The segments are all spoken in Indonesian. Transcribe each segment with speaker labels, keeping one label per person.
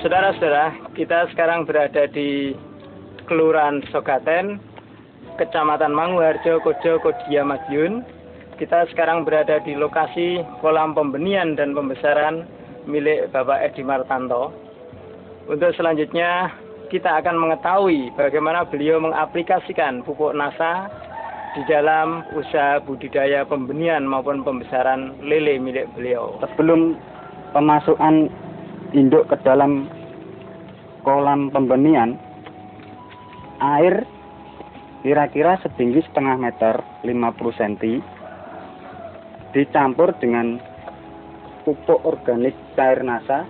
Speaker 1: Saudara-saudara, kita sekarang berada di Kelurahan Sogaten, Kecamatan Manguharjo, Kojo, Kodia, Madiun. Kita sekarang berada di lokasi kolam pembenian dan pembesaran milik Bapak Edi Martanto. Untuk selanjutnya, kita akan mengetahui bagaimana beliau mengaplikasikan pupuk NASA di dalam usaha budidaya pembenian maupun pembesaran lele milik beliau.
Speaker 2: Sebelum pemasukan induk ke dalam kolam pembenian air kira-kira setinggi setengah meter 50 cm dicampur dengan pupuk organik cair nasa.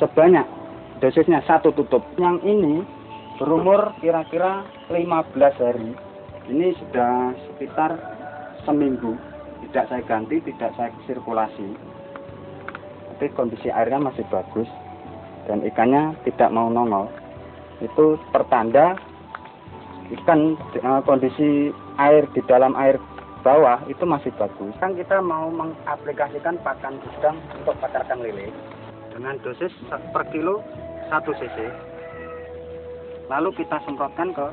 Speaker 2: Sebanyak dosisnya satu tutup. Yang ini berumur kira-kira 15 hari. Ini sudah sekitar seminggu. Tidak saya ganti tidak saya sirkulasi tapi kondisi airnya masih bagus dan ikannya tidak mau nongol. Itu pertanda ikan eh, kondisi air di dalam air bawah itu masih bagus. Kan kita mau mengaplikasikan pakan udang untuk pakarkan lele dengan dosis per kilo 1 cc. Lalu kita semprotkan ke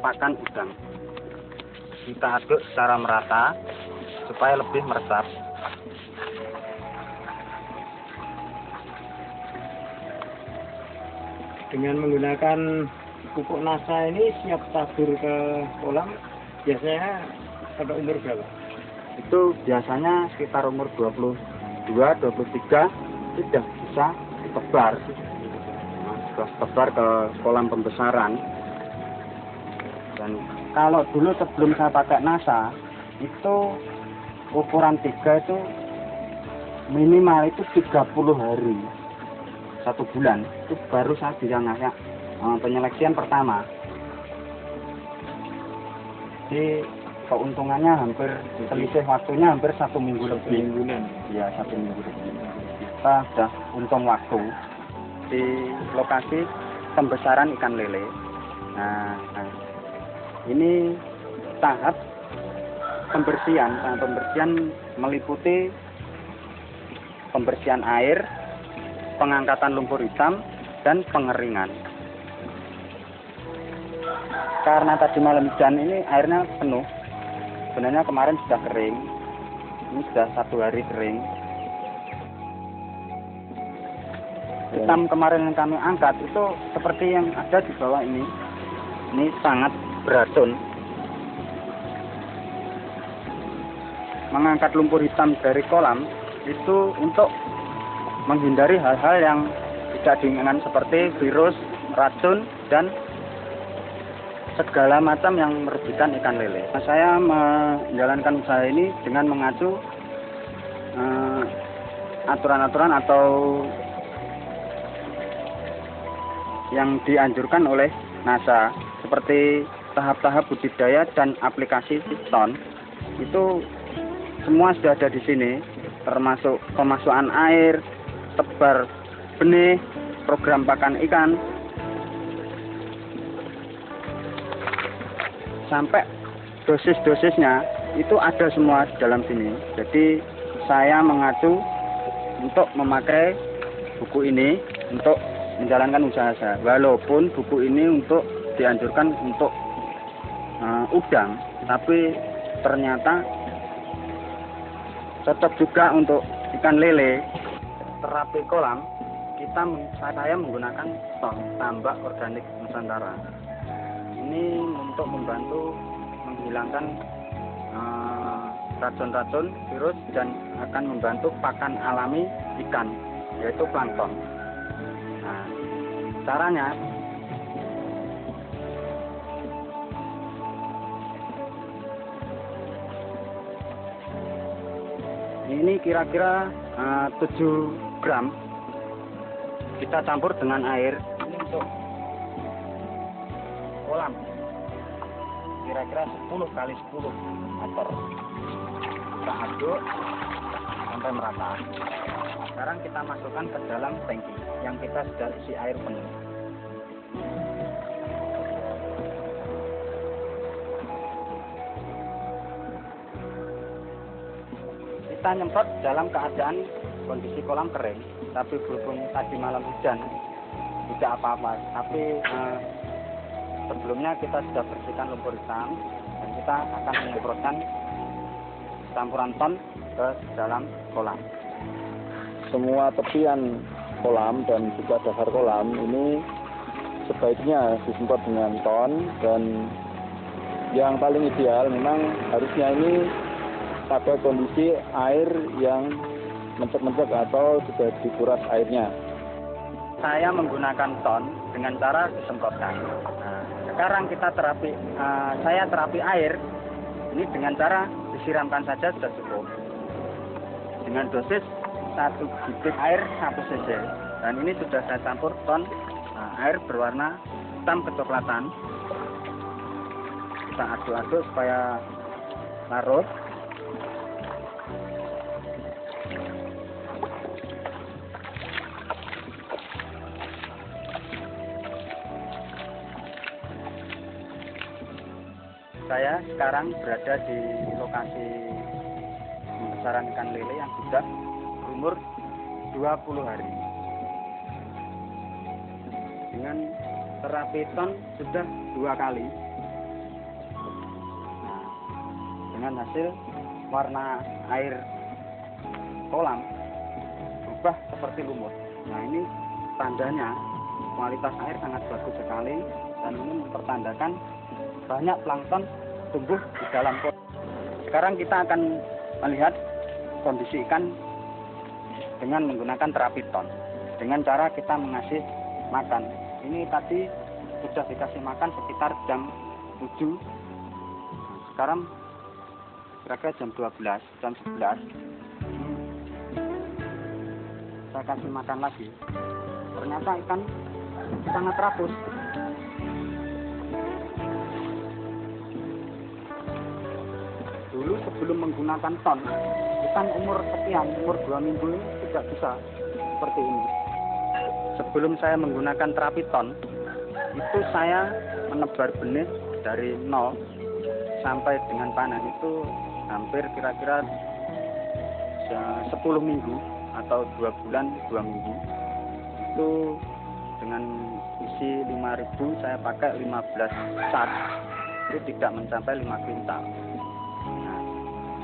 Speaker 2: pakan udang kita aduk secara merata supaya lebih meresap
Speaker 1: dengan menggunakan pupuk NASA ini siap tabur ke kolam biasanya pada umur berapa?
Speaker 2: Itu biasanya sekitar umur 22, 23 sudah bisa ditebar. Sudah tebar ke kolam pembesaran. Dan kalau dulu sebelum saya pakai NASA itu ukuran 3 itu minimal itu 30 hari satu bulan itu baru saya bisa ngasih uh, penyeleksian pertama. Jadi keuntungannya hampir selisih waktunya hampir satu minggu lebih.
Speaker 1: mingguan.
Speaker 2: Ya satu minggu lebih. Kita sudah untung waktu. Di lokasi pembesaran ikan lele. Nah, nah ini tahap pembersihan. Tahap pembersihan meliputi pembersihan air pengangkatan lumpur hitam, dan pengeringan. Karena tadi malam hujan ini airnya penuh, sebenarnya kemarin sudah kering, ini sudah satu hari kering. Hitam kemarin yang kami angkat itu seperti yang ada di bawah ini, ini sangat beracun. Mengangkat lumpur hitam dari kolam itu untuk menghindari hal-hal yang tidak diinginkan seperti virus, racun, dan segala macam yang merugikan ikan lele. Nah, saya menjalankan usaha ini dengan mengacu eh, aturan-aturan uh, atau yang dianjurkan oleh NASA seperti tahap-tahap budidaya dan aplikasi ton itu semua sudah ada di sini termasuk pemasukan air, tebar benih, program pakan ikan, sampai dosis-dosisnya itu ada semua di dalam sini. Jadi saya mengacu untuk memakai buku ini untuk menjalankan usaha saya. Walaupun buku ini untuk dianjurkan untuk uh, udang, tapi ternyata cocok juga untuk ikan lele terapi kolam kita saya menggunakan ton tambak organik Nusantara. Ini untuk membantu menghilangkan eh, racun-racun uh, virus dan akan membantu pakan alami ikan yaitu plankton. Nah caranya ini kira-kira uh, 7 gram. Kita campur dengan air. Untuk kolam. Kira-kira 10 kali 10 meter. Kita aduk sampai merata. Sekarang kita masukkan ke dalam tangki yang kita sudah isi air penuh kita nyemprot dalam keadaan kondisi kolam kering tapi berhubung tadi malam hujan tidak apa-apa. Tapi eh, sebelumnya kita sudah bersihkan lumpur hitam dan kita akan menyemprotkan campuran ton ke dalam kolam.
Speaker 3: Semua tepian kolam dan juga dasar kolam ini sebaiknya disemprot dengan ton dan yang paling ideal memang harusnya ini pada kondisi air yang mencek-mencek atau sudah dikuras airnya.
Speaker 2: Saya menggunakan ton dengan cara disemprotkan. Nah, sekarang kita terapi, uh, saya terapi air ini dengan cara disiramkan saja sudah cukup. Dengan dosis satu bibit air satu cc dan ini sudah saya campur ton nah, air berwarna hitam kecoklatan kita aduk-aduk supaya larut saya sekarang berada di lokasi pembesaran ikan lele yang sudah berumur 20 hari. Dengan terapi ton sudah dua kali. Nah, dengan hasil warna air kolam berubah seperti lumut. Nah ini tandanya kualitas air sangat bagus sekali dan ini mempertandakan banyak plankton tumbuh di dalam pot. Sekarang kita akan melihat kondisi ikan dengan menggunakan terapi ton. Dengan cara kita mengasih makan. Ini tadi sudah dikasih makan sekitar jam 7. Sekarang kira-kira jam 12, jam 11. Saya kasih makan lagi. Ternyata ikan sangat rapuh. Dulu sebelum menggunakan ton. Ikan umur sekian umur dua minggu ini tidak bisa seperti ini. Sebelum saya menggunakan terapi ton itu saya menebar benih dari nol sampai dengan panen. Itu hampir kira-kira 10 minggu atau dua bulan dua minggu. Itu dengan isi 5000 saya pakai 15 sak itu tidak mencapai 5 kuintal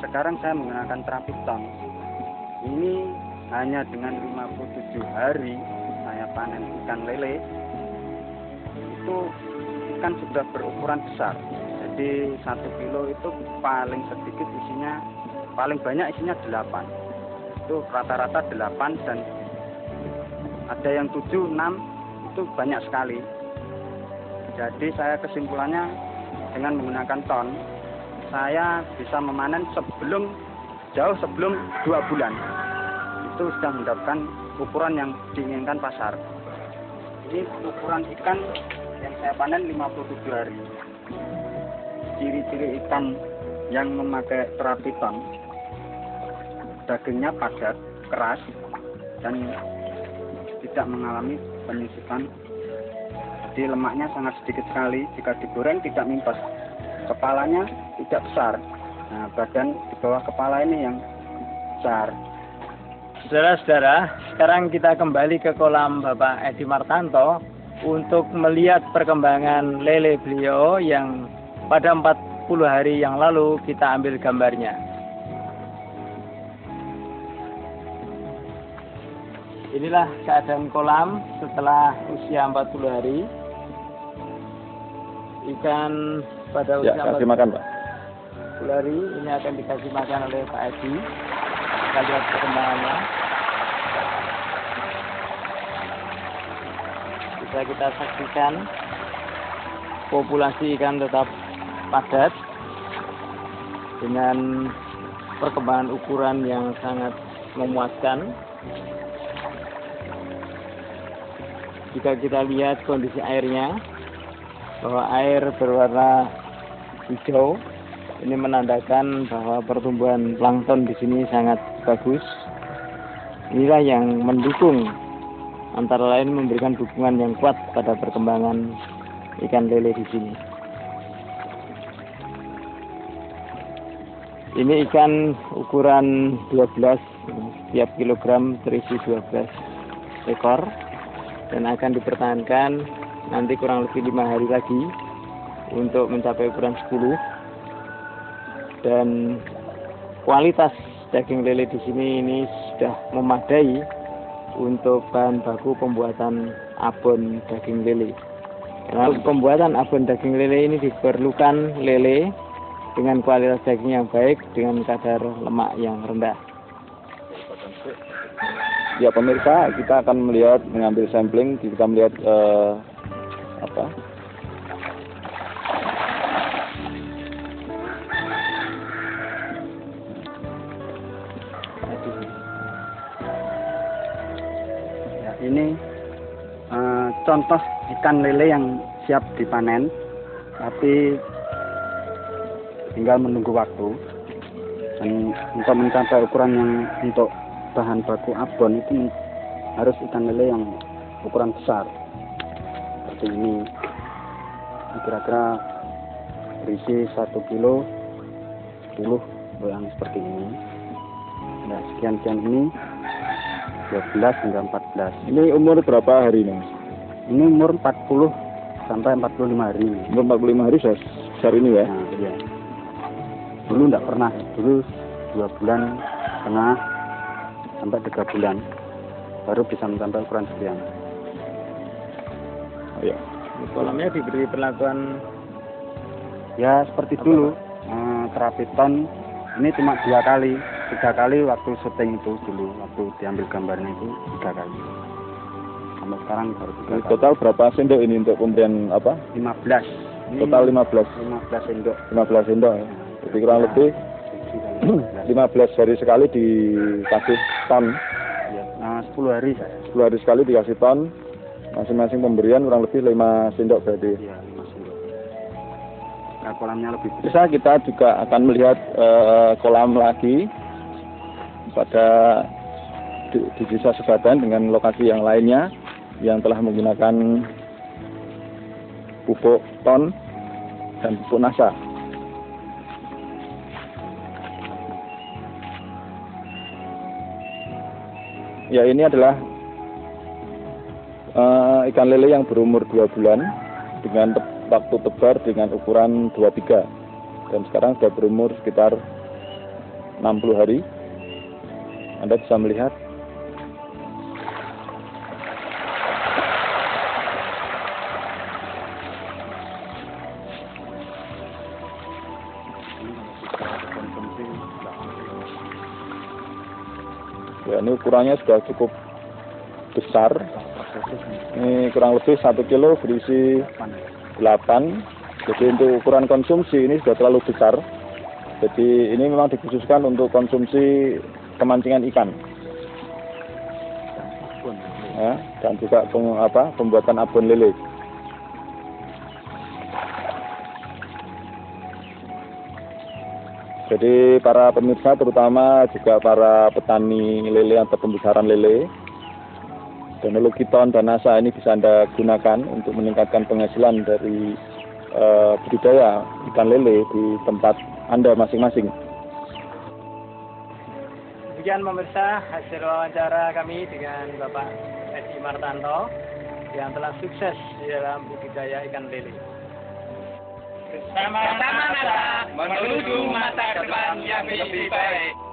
Speaker 2: sekarang saya menggunakan terapi tong ini hanya dengan 57 hari saya panen ikan lele. Itu ikan sudah berukuran besar. Jadi satu kilo itu paling sedikit isinya paling banyak isinya 8 itu rata-rata 8 dan ada yang 7, 6 itu banyak sekali. Jadi saya kesimpulannya dengan menggunakan ton saya bisa memanen sebelum jauh sebelum dua bulan. Itu sudah mendapatkan ukuran yang diinginkan pasar. Ini ukuran ikan yang saya panen 57 hari. Ciri-ciri ikan yang memakai terapi ton dagingnya padat keras dan tidak mengalami penyusutan. Jadi lemaknya sangat sedikit sekali. Jika digoreng tidak mimpes kepalanya tidak besar. Nah, badan di bawah kepala ini yang besar.
Speaker 1: Saudara-saudara, sekarang kita kembali ke kolam Bapak Edi Martanto untuk melihat perkembangan lele beliau yang pada 40 hari yang lalu kita ambil gambarnya. Inilah keadaan kolam setelah usia 40 hari. Ikan pada
Speaker 3: ya, kasih makan Pak.
Speaker 1: Bulari ini akan dikasih makan oleh Pak Edi. Kita lihat perkembangannya. Bisa kita saksikan populasi ikan tetap padat dengan perkembangan ukuran yang sangat memuaskan. Jika kita lihat kondisi airnya, bahwa air berwarna hijau ini menandakan bahwa pertumbuhan plankton di sini sangat bagus. Inilah yang mendukung antara lain memberikan dukungan yang kuat pada perkembangan ikan lele di sini. Ini ikan ukuran 12 setiap kilogram terisi 12 ekor dan akan dipertahankan nanti kurang lebih lima hari lagi untuk mencapai ukuran 10 dan kualitas daging lele di sini ini sudah memadai untuk bahan baku pembuatan abon daging lele. Karena pembuatan abon daging lele ini diperlukan lele dengan kualitas daging yang baik dengan kadar lemak yang rendah.
Speaker 3: Ya pemirsa, kita akan melihat mengambil sampling, kita melihat eh,
Speaker 2: contoh ikan lele yang siap dipanen, tapi tinggal menunggu waktu. Dan untuk mencapai ukuran yang untuk bahan baku abon itu harus ikan lele yang ukuran besar. Seperti ini. Ini Kira-kira berisi 1 kilo 10 yang seperti ini. Nah, sekian-sekian ini 12 hingga 14.
Speaker 3: Ini umur berapa hari nih?
Speaker 2: Ini umur 40 sampai 45 hari.
Speaker 3: Umur 45 hari sudah besar ini ya?
Speaker 2: Nah, iya. Dulu enggak pernah, dulu dua bulan setengah sampai tiga bulan baru bisa mencapai ukuran sekian.
Speaker 3: Oh, ya.
Speaker 1: Kolamnya diberi perlakuan
Speaker 2: Ya seperti dulu eh, terapi ton ini cuma dua kali, tiga kali waktu syuting itu dulu, waktu diambil gambarnya itu tiga kali. Sampai sekarang baru tiga kali.
Speaker 3: total berapa sendok ini untuk pemberian apa?
Speaker 2: 15. Ini
Speaker 3: Total 15.
Speaker 2: 15 sendok.
Speaker 3: 15 sendok ya. Jadi kurang
Speaker 2: Ya,
Speaker 3: lebih
Speaker 2: tujuh kali 15.
Speaker 3: 15 hari sekali dikasih ton.
Speaker 2: Ya, Nah, 10 hari saya.
Speaker 3: 10 hari sekali dikasih ton. Masing-masing pemberian kurang lebih 5 sendok berarti.
Speaker 2: Iya, 5 sendok. Nah, kolamnya lebih besar.
Speaker 3: Bisa kita juga akan melihat eh, kolam lagi pada di, di desa Sebatan dengan lokasi yang lainnya yang telah menggunakan pupuk ton dan pupuk nasa. Ya ini adalah eh, ikan lele yang berumur dua bulan dengan te- waktu tebar dengan ukuran 23 dan sekarang sudah berumur sekitar 60 hari. Anda bisa melihat ini ukurannya sudah cukup besar. Ini kurang lebih satu kilo berisi 8 jadi untuk ukuran konsumsi ini sudah terlalu besar. Jadi ini memang dikhususkan untuk konsumsi kemancingan ikan. Ya, dan juga peng- apa, pembuatan abon lele jadi para pemirsa terutama juga para petani lele atau pembesaran lele teknologi ton dan nasa ini bisa Anda gunakan untuk meningkatkan penghasilan dari eh, budidaya ikan lele di tempat Anda masing-masing.
Speaker 1: Demikian pemirsa hasil wawancara kami dengan Bapak Edi Martanto yang telah sukses di dalam budidaya ikan lele.
Speaker 4: Bersama-sama menuju masa depan yang lebih baik.